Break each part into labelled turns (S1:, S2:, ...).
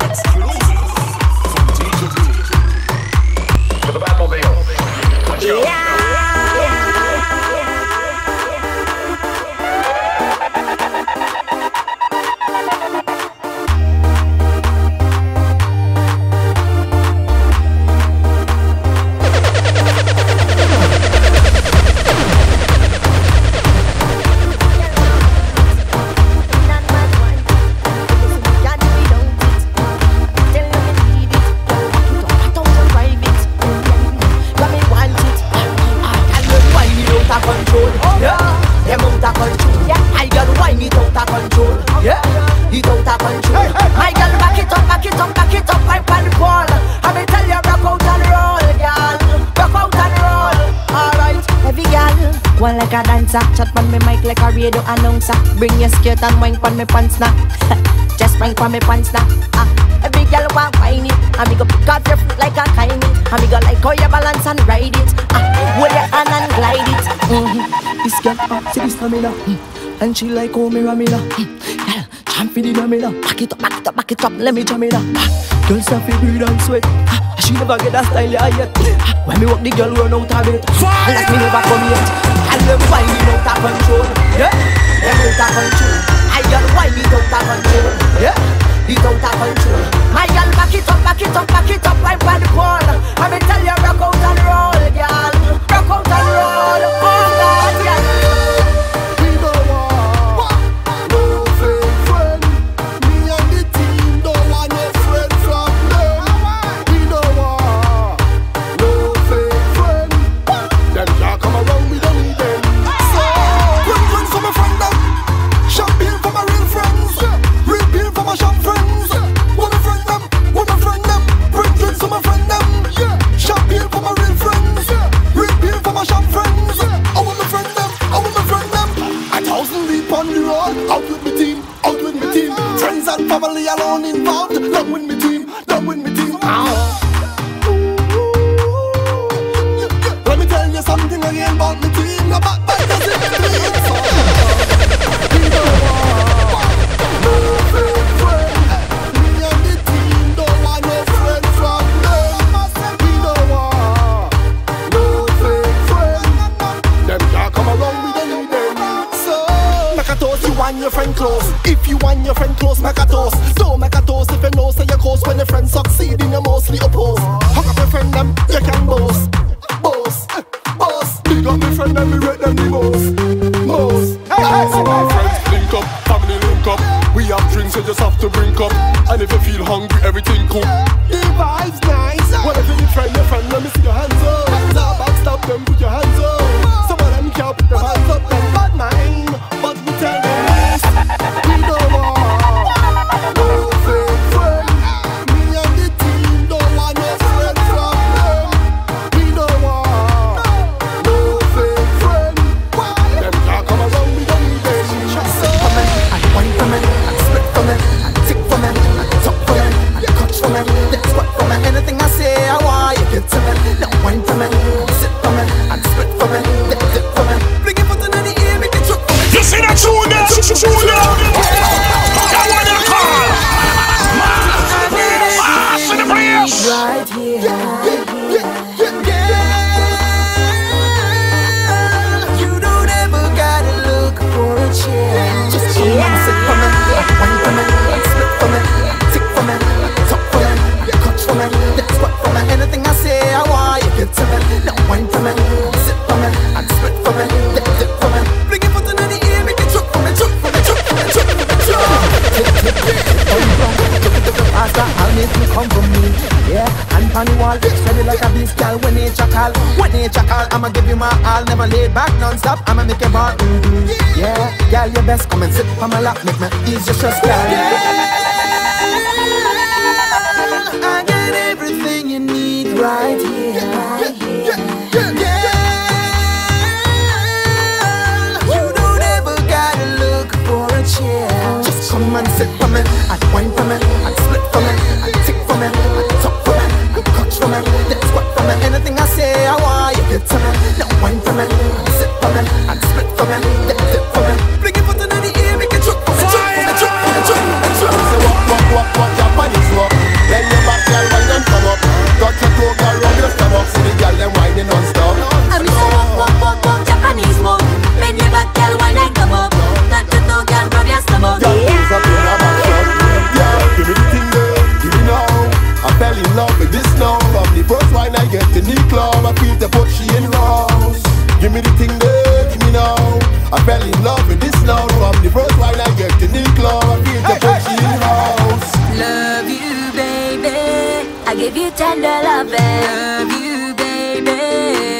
S1: Exclusive. Bring your skirt and wine pon me pants now. Just wine pon me pants now. Ah, every girl want wine it. And me go pick off your foot like a tiny. And me go like how you balance and ride it. Ah, hold your hand and glide it. Mm-hmm. This girl, ah, see this stamina. Mm. And she like how me ramina. Mm. Girl, jump for the domina. Back it up, back it up, back it up. Let me jam it up. Ah, girl, stop it, breathe and sweat. Ah, she never get that style yet. Ah, when me walk, the girl run out of it. Like me never come yet. And them winding out of control. Yeah them out of control. I why it out of control. Yeah, it out of control. My girl, back it up, back it up, back it up, right by the pole.
S2: Family alone involved. Long with me team, long with me team. Ow. Let me tell you something again about me team. No make a toast. Don't make a toast if you know say you're close when your friend succeed in you mostly oppose. Hug up your friend them, you can boast, boast, boast. Big up your friend them, we rate them the most, most. Hey, hey, so my friends link up, family link up. We have drinks, you just have to drink up. And if you feel hungry, everything cool. The vibes nice. Whatever you friend, your friend, let me see your hands
S1: up on the wall steady like a beast, girl. when nature call When nature call, I'ma give you my all Never lay back, non-stop, I'ma make you ball mm -hmm. Yeah, girl, you best come and sit on my lap Make me ease your stress, girl. yeah, I got everything you need right here, right here. Yeah, yeah, Just come and sit for me, and wine for me, and split for me me, dance squat for me. Anything I say, I want you get to me. Now wine for me, Sit for me, and spit for me.
S3: You tender loving. Eh? Love you, baby.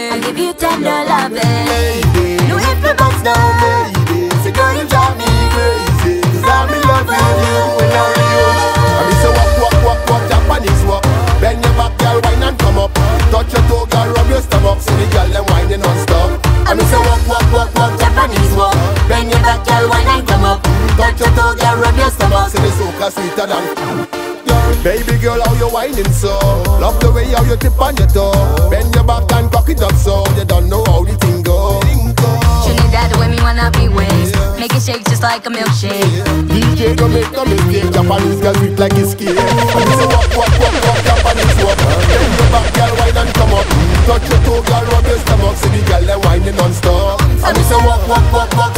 S3: I give you tender loving. Lady,
S4: eh? No if the bugs now down. lady, say girl you drive me crazy. Cause I'm in love with you and only you. I mean say walk, walk, walk, walk, Japanese walk. Bend your back, girl, wine and come up. Touch your toe, girl, rub your stomach. See the girl them whining non-stop. I mean say walk, walk, walk, walk, Japanese walk. Bend your back,
S3: girl, wine and come up. Touch your toe, girl, rub your stomach.
S4: See the soca sweeter than. Baby girl, how you whining so? Love the way how you tip on your toe. Bend your back and cock it up so you don't know how the thing go.
S3: Trinidad, the way me wanna be with. Make it shake just like a milkshake.
S4: DJ don't make no mistake, Japanese girl sweet like a skate. Say walk, walk, walk, walk, Japanese walk. Bend your back, girl, wine and come up. Touch your toe, girl, rub your stomach. See the girl them whining non-stop. And you say walk, walk, walk, walk,